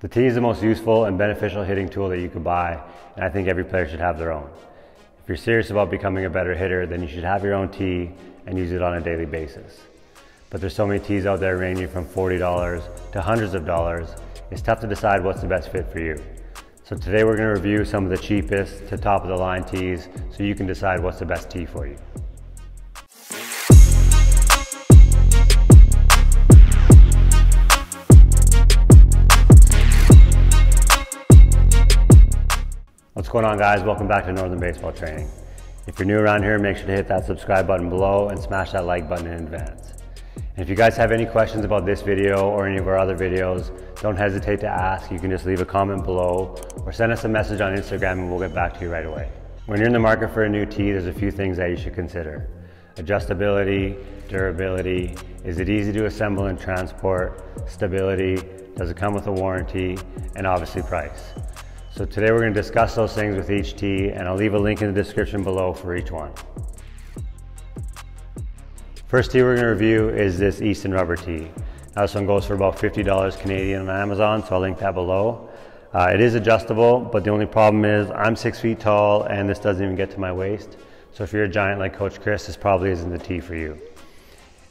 The tee is the most useful and beneficial hitting tool that you can buy, and I think every player should have their own. If you're serious about becoming a better hitter, then you should have your own tee and use it on a daily basis. But there's so many tees out there ranging from $40 to hundreds of dollars, it's tough to decide what's the best fit for you. So today we're gonna review some of the cheapest to top of the line tees so you can decide what's the best tee for you. Going on guys? Welcome back to Northern Baseball Training. If you're new around here, make sure to hit that subscribe button below and smash that like button in advance. And if you guys have any questions about this video or any of our other videos, don't hesitate to ask. You can just leave a comment below or send us a message on Instagram and we'll get back to you right away. When you're in the market for a new tee, there's a few things that you should consider. Adjustability, durability, is it easy to assemble and transport, stability, does it come with a warranty, and obviously price. So today we're going to discuss those things with each tee and I'll leave a link in the description below for each one. First tee we're going to review is this Easton rubber tee. Now this one goes for about $50 Canadian on Amazon, so I'll link that below. Uh, it is adjustable, but the only problem is I'm six feet tall and this doesn't even get to my waist. So if you're a giant like Coach Chris, this probably isn't the tee for you.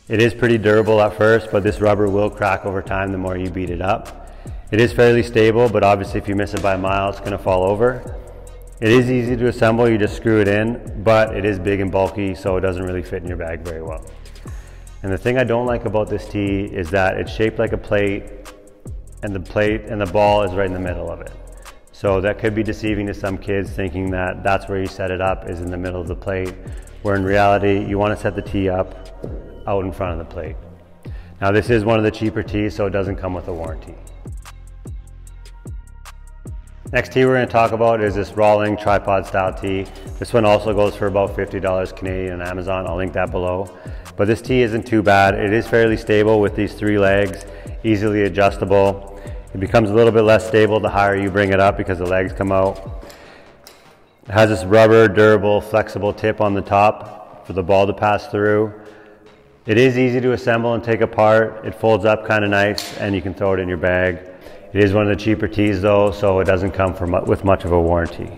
It is pretty durable at first, but this rubber will crack over time the more you beat it up. It is fairly stable, but obviously if you miss it by a mile, it's gonna fall over. It is easy to assemble, you just screw it in, but it is big and bulky, so it doesn't really fit in your bag very well. And the thing I don't like about this tee is that it's shaped like a plate, and the plate and the ball is right in the middle of it. So that could be deceiving to some kids thinking that that's where you set it up is in the middle of the plate, where in reality, you wanna set the tee up out in front of the plate. Now this is one of the cheaper tees, so it doesn't come with a warranty. Next tee we're going to talk about is this Rawling tripod style tee. This one also goes for about $50 Canadian on Amazon. I'll link that below. But this tee isn't too bad. It is fairly stable with these three legs, easily adjustable. It becomes a little bit less stable the higher you bring it up because the legs come out. It has this rubber, durable, flexible tip on the top for the ball to pass through. It is easy to assemble and take apart. It folds up kind of nice and you can throw it in your bag. It is one of the cheaper tees though, so it doesn't come from, with much of a warranty.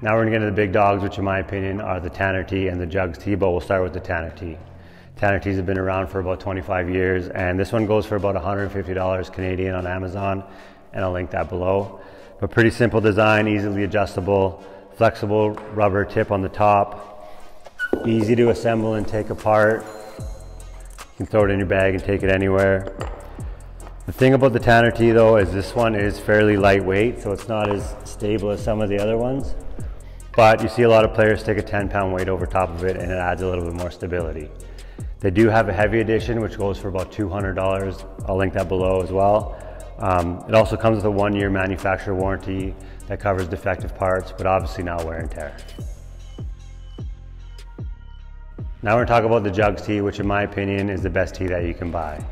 Now we're gonna get into the big dogs, which in my opinion are the Tanner tee and the Jugs tee, but we'll start with the Tanner tee. Tanner tees have been around for about 25 years, and this one goes for about $150 Canadian on Amazon, and I'll link that below. But pretty simple design, easily adjustable, flexible rubber tip on the top, easy to assemble and take apart. You can throw it in your bag and take it anywhere. The thing about the Tanner tee though is this one is fairly lightweight, so it's not as stable as some of the other ones. But you see a lot of players take a 10 pound weight over top of it and it adds a little bit more stability. They do have a heavy edition, which goes for about $200. I'll link that below as well. Um, it also comes with a one year manufacturer warranty that covers defective parts, but obviously not wear and tear. Now we're gonna talk about the Jugs tee, which in my opinion is the best tee that you can buy.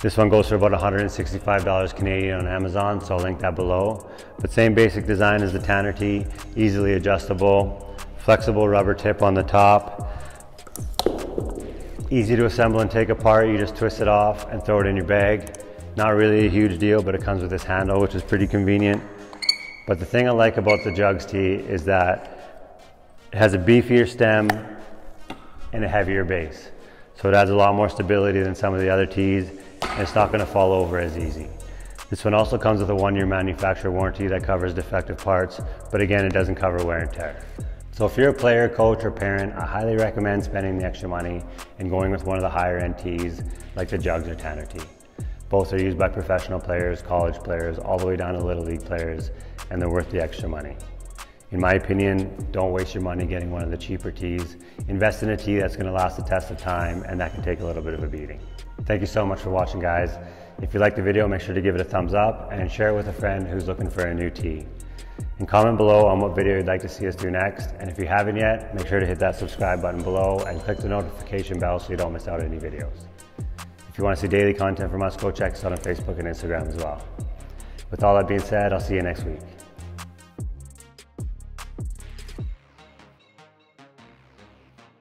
This one goes for about $165 Canadian on Amazon, so I'll link that below. But same basic design as the Tanner tee, easily adjustable, flexible rubber tip on the top. Easy to assemble and take apart, you just twist it off and throw it in your bag. Not really a huge deal, but it comes with this handle, which is pretty convenient. But the thing I like about the Jugs tee is that it has a beefier stem and a heavier base. So it adds a lot more stability than some of the other tees it's not going to fall over as easy. This one also comes with a one-year manufacturer warranty that covers defective parts, but again, it doesn't cover wear and tear. So if you're a player, coach, or parent, I highly recommend spending the extra money and going with one of the higher end tees like the Jugs or Tanner tee. Both are used by professional players, college players, all the way down to Little League players, and they're worth the extra money. In my opinion, don't waste your money getting one of the cheaper tees. Invest in a tee that's gonna last the test of time and that can take a little bit of a beating. Thank you so much for watching guys. If you liked the video, make sure to give it a thumbs up and share it with a friend who's looking for a new tee. And comment below on what video you'd like to see us do next. And if you haven't yet, make sure to hit that subscribe button below and click the notification bell so you don't miss out on any videos. If you want to see daily content from us, go check us out on Facebook and Instagram as well. With all that being said, I'll see you next week.